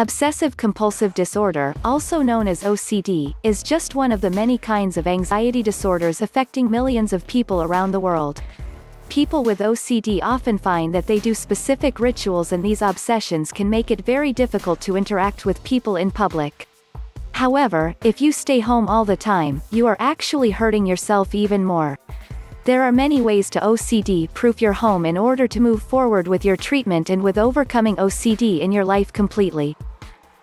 Obsessive-compulsive disorder, also known as OCD, is just one of the many kinds of anxiety disorders affecting millions of people around the world. People with OCD often find that they do specific rituals and these obsessions can make it very difficult to interact with people in public. However, if you stay home all the time, you are actually hurting yourself even more. There are many ways to OCD-proof your home in order to move forward with your treatment and with overcoming OCD in your life completely.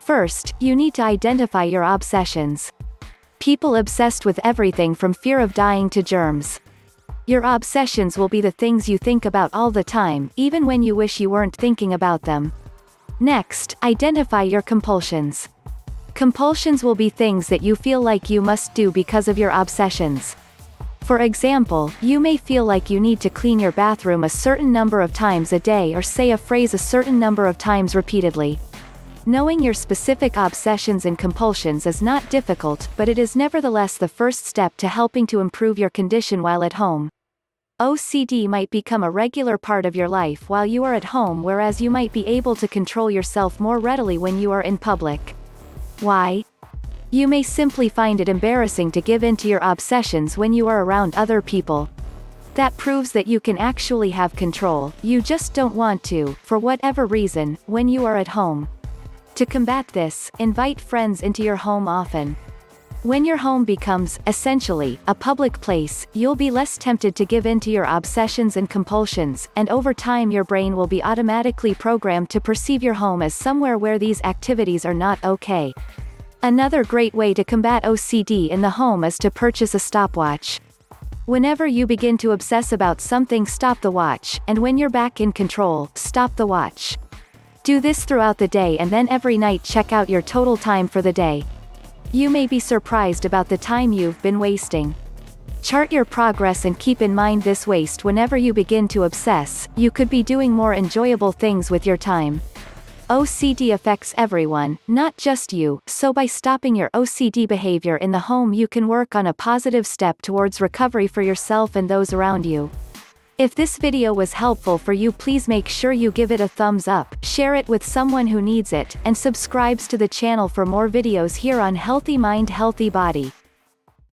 First, you need to identify your obsessions. People obsessed with everything from fear of dying to germs. Your obsessions will be the things you think about all the time, even when you wish you weren't thinking about them. Next, identify your compulsions. Compulsions will be things that you feel like you must do because of your obsessions. For example, you may feel like you need to clean your bathroom a certain number of times a day or say a phrase a certain number of times repeatedly. Knowing your specific obsessions and compulsions is not difficult, but it is nevertheless the first step to helping to improve your condition while at home. OCD might become a regular part of your life while you are at home whereas you might be able to control yourself more readily when you are in public. Why? You may simply find it embarrassing to give in to your obsessions when you are around other people. That proves that you can actually have control, you just don't want to, for whatever reason, when you are at home. To combat this, invite friends into your home often. When your home becomes, essentially, a public place, you'll be less tempted to give in to your obsessions and compulsions, and over time your brain will be automatically programmed to perceive your home as somewhere where these activities are not okay. Another great way to combat OCD in the home is to purchase a stopwatch. Whenever you begin to obsess about something stop the watch, and when you're back in control, stop the watch. Do this throughout the day and then every night check out your total time for the day. You may be surprised about the time you've been wasting. Chart your progress and keep in mind this waste whenever you begin to obsess, you could be doing more enjoyable things with your time. OCD affects everyone, not just you, so by stopping your OCD behavior in the home you can work on a positive step towards recovery for yourself and those around you. If this video was helpful for you please make sure you give it a thumbs up, share it with someone who needs it, and subscribes to the channel for more videos here on Healthy Mind Healthy Body.